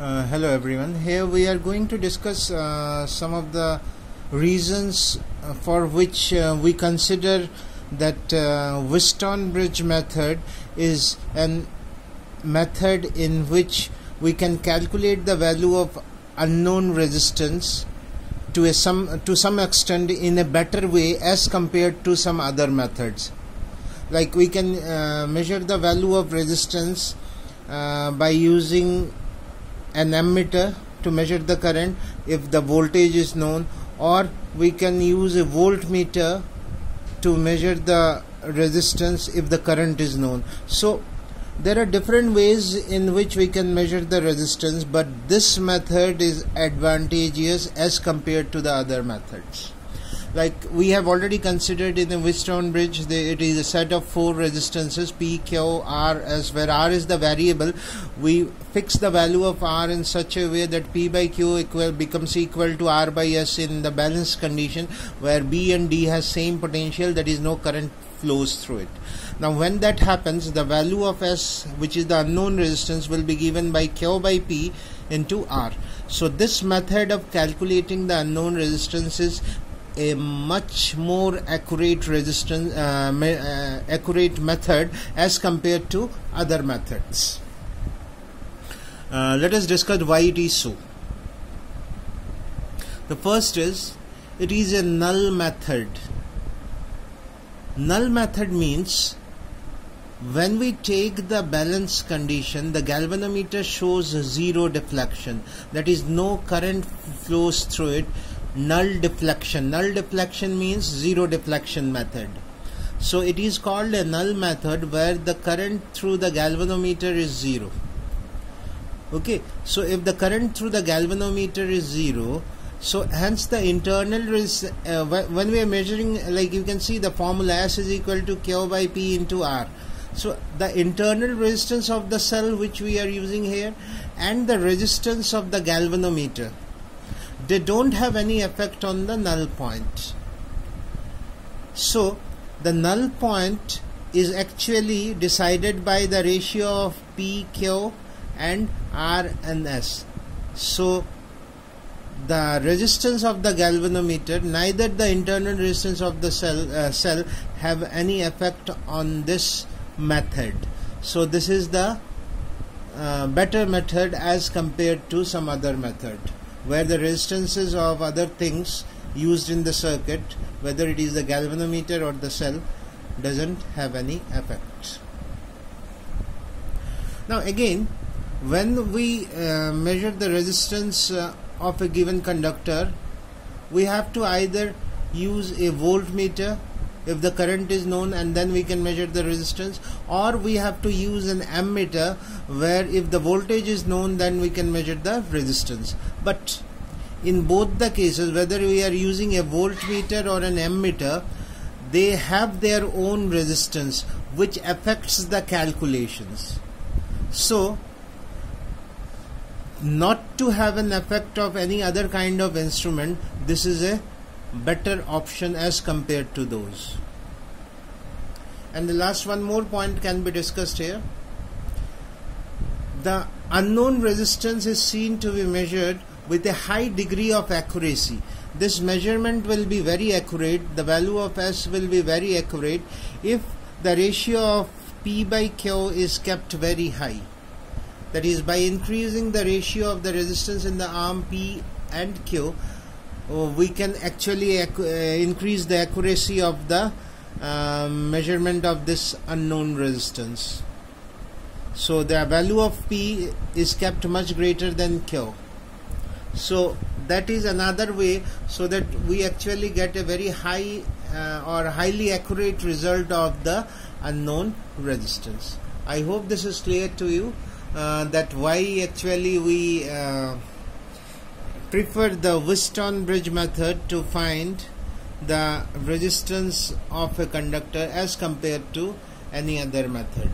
Uh, hello everyone. Here we are going to discuss uh, some of the reasons uh, for which uh, we consider that uh, Wheatstone bridge method is an method in which we can calculate the value of unknown resistance to a some to some extent in a better way as compared to some other methods. Like we can uh, measure the value of resistance by using an ammeter to measure the current if the voltage is known or we can use a voltmeter to measure the resistance if the current is known. So there are different ways in which we can measure the resistance but this method is advantageous as compared to the other methods like we have already considered in the Wheatstone bridge it is a set of four resistances P, Q, R as where R is the variable. We fix the value of R in such a way that P by Q equal becomes equal to R by S in the balance condition where B and D has same potential that is no current flows through it. Now when that happens the value of S which is the unknown resistance will be given by Q by P into R. So this method of calculating the unknown resistance is a much more accurate resistance uh, me, uh, accurate method as compared to other methods. Uh, let us discuss why it is so. The first is it is a null method. Null method means when we take the balance condition the galvanometer shows zero deflection. That is no current flows through it null deflection. Null deflection means zero deflection method. So it is called a null method where the current through the galvanometer is zero. Okay? So if the current through the galvanometer is zero so hence the internal is uh, when we are measuring like you can see the formula S is equal to Q by P into R. So the internal resistance of the cell which we are using here and the resistance of the galvanometer they don't have any effect on the null point. So the null point is actually decided by the ratio of PQ and R and S. So the resistance of the galvanometer neither the internal resistance of the cell uh, cell have any effect on this method. So this is the uh, better method as compared to some other method where the resistances of other things used in the circuit whether it is the galvanometer or the cell doesn't have any effect. Now again when we uh, measure the resistance uh, of a given conductor we have to either use a voltmeter if the current is known and then we can measure the resistance. Or we have to use an ammeter where if the voltage is known then we can measure the resistance. But in both the cases whether we are using a voltmeter or an ammeter they have their own resistance which affects the calculations. So not to have an effect of any other kind of instrument this is a better option as compared to those. And the last one more point can be discussed here. The unknown resistance is seen to be measured with a high degree of accuracy. This measurement will be very accurate. The value of s will be very accurate if the ratio of p by q is kept very high. That is by increasing the ratio of the resistance in the arm p and q we can actually uh, increase the accuracy of the uh, measurement of this unknown resistance. So the value of P is kept much greater than Q. So that is another way so that we actually get a very high uh, or highly accurate result of the unknown resistance. I hope this is clear to you uh, that why actually we uh, prefer the Wheatstone bridge method to find the resistance of a conductor as compared to any other method.